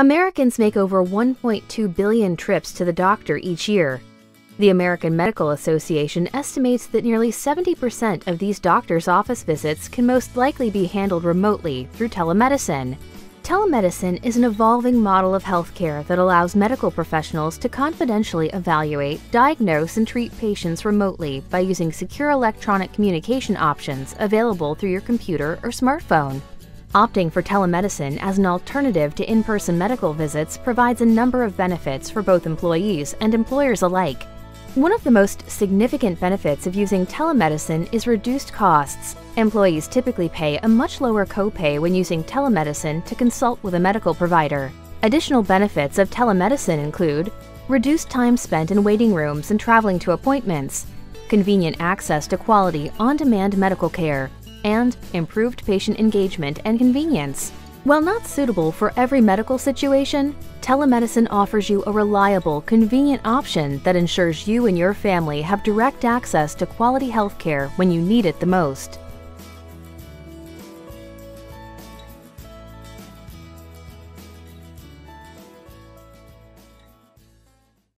Americans make over 1.2 billion trips to the doctor each year. The American Medical Association estimates that nearly 70% of these doctor's office visits can most likely be handled remotely through telemedicine. Telemedicine is an evolving model of healthcare that allows medical professionals to confidentially evaluate, diagnose, and treat patients remotely by using secure electronic communication options available through your computer or smartphone. Opting for telemedicine as an alternative to in-person medical visits provides a number of benefits for both employees and employers alike. One of the most significant benefits of using telemedicine is reduced costs. Employees typically pay a much lower copay when using telemedicine to consult with a medical provider. Additional benefits of telemedicine include reduced time spent in waiting rooms and traveling to appointments, convenient access to quality, on-demand medical care, and improved patient engagement and convenience. While not suitable for every medical situation, telemedicine offers you a reliable, convenient option that ensures you and your family have direct access to quality healthcare when you need it the most.